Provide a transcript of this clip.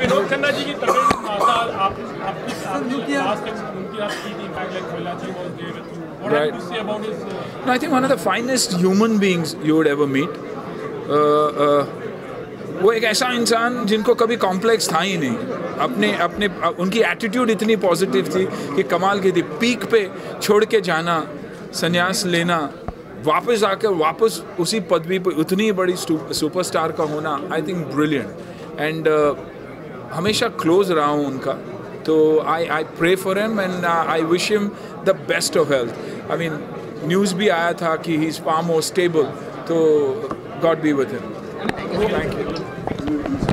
विनोद खन्ना जी की तमिल भाषा आप आपकी उनकी आप की थी. What Right. you say about his uh, No, I think one of the finest human beings you would ever meet. Uh, uh, वो एक ऐसा इंसान जिनको कभी कॉम्प्लेक्स था ही नहीं अपने अपने उनकी एटीट्यूड इतनी पॉजिटिव थी कि कमाल की थी पीक पे छोड़ के जाना संन्यास लेना वापस आकर वापस उसी पदवी पर उतनी बड़ी सुपरस्टार का होना आई थिंक ब्रिलियंट एंड हमेशा क्लोज रहा हूँ उनका। तो I I pray for him and I wish him the best of health I mean news भी आया था कि he is far more stable तो God be with him thank you